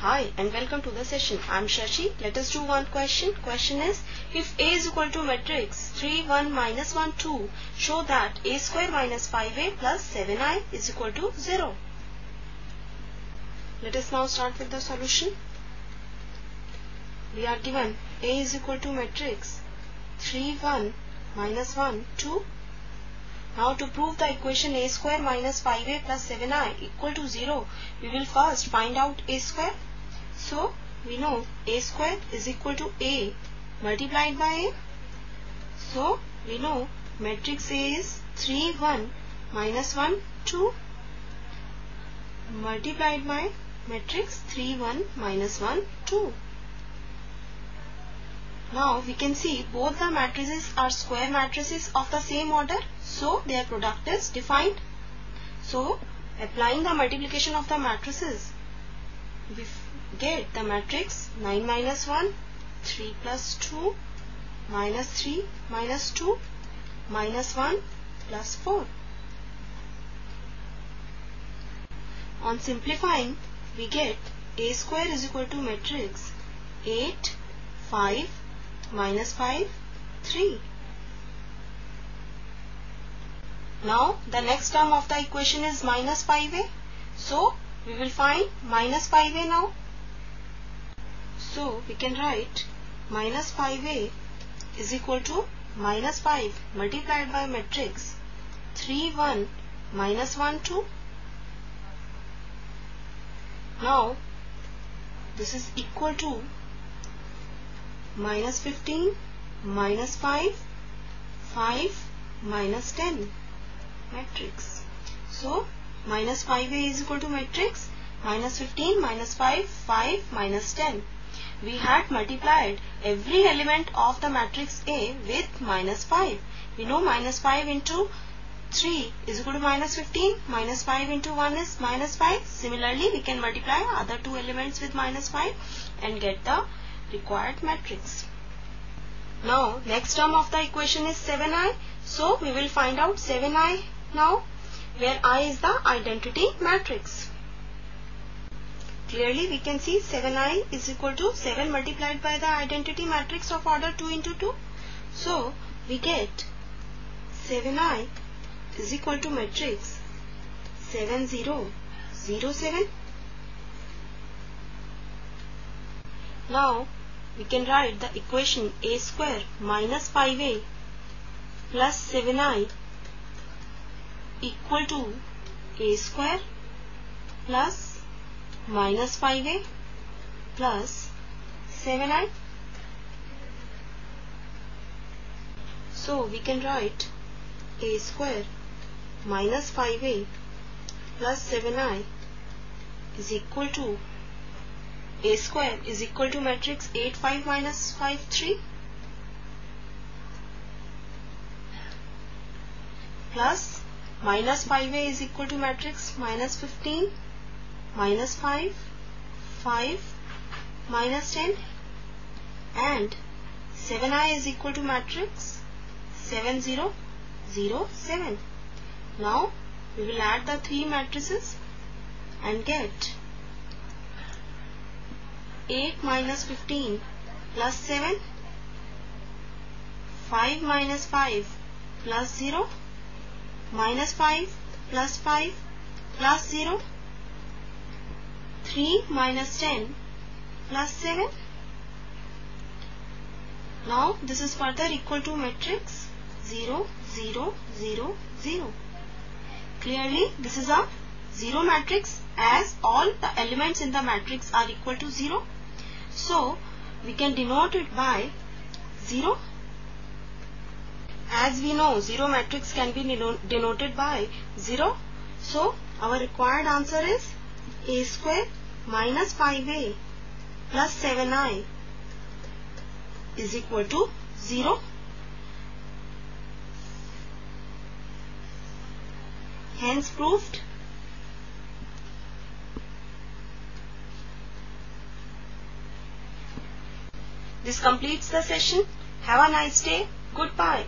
Hi and welcome to the session. I'm Shashi. Let us do one question. Question is if A is equal to matrix 3, 1, minus 1, 2, show that A square minus 5A plus 7I is equal to 0. Let us now start with the solution. We are given A is equal to matrix 3, 1, minus 1, 2. Now to prove the equation a square minus 5a plus 7i equal to 0, we will first find out a square. So we know a square is equal to a multiplied by a. So we know matrix A is 3, 1 minus 1, 2 multiplied by matrix 3, 1 minus 1, 2. Now we can see both the matrices are square matrices of the same order. So their product is defined. So applying the multiplication of the matrices, we get the matrix 9 minus 1, 3 plus 2, minus 3 minus 2, minus 1 plus 4. On simplifying, we get a square is equal to matrix 8, 5, minus 5, 3. Now the next term of the equation is minus 5a. So we will find minus 5a now. So we can write minus 5a is equal to minus 5 multiplied by matrix 3 1 minus 1 2. Now this is equal to minus 15 minus 5 5 minus 10 matrix. So minus 5a is equal to matrix minus 15 minus 5 5 minus 10 we had multiplied every element of the matrix A with minus 5 we know minus 5 into 3 is equal to minus 15 minus 5 into 1 is minus 5 similarly we can multiply other two elements with minus 5 and get the required matrix. Now next term of the equation is 7i. So we will find out 7i now where i is the identity matrix. Clearly we can see 7i is equal to 7 multiplied by the identity matrix of order 2 into 2. So we get 7i is equal to matrix 7 0 0 7 Now we can write the equation a square minus 5a plus 7i equal to a square plus minus 5a plus 7i. So we can write a square minus 5a plus 7i is equal to a square is equal to matrix 8 5 minus 5 3 plus minus 5a is equal to matrix minus 15 minus 5 5 minus 10 and 7i is equal to matrix 7 0 0 7 now we will add the three matrices and get 8 minus 15 plus 7 5 minus 5 plus 0 minus 5 plus 5 plus 0 3 minus 10 plus 7 now this is further equal to matrix 0 0 0 0 clearly this is a 0 matrix as all the elements in the matrix are equal to 0 so we can denote it by 0. As we know 0 matrix can be denoted by 0. So our required answer is a square minus 5a plus 7i is equal to 0. Hence proved This completes the session. Have a nice day. Goodbye.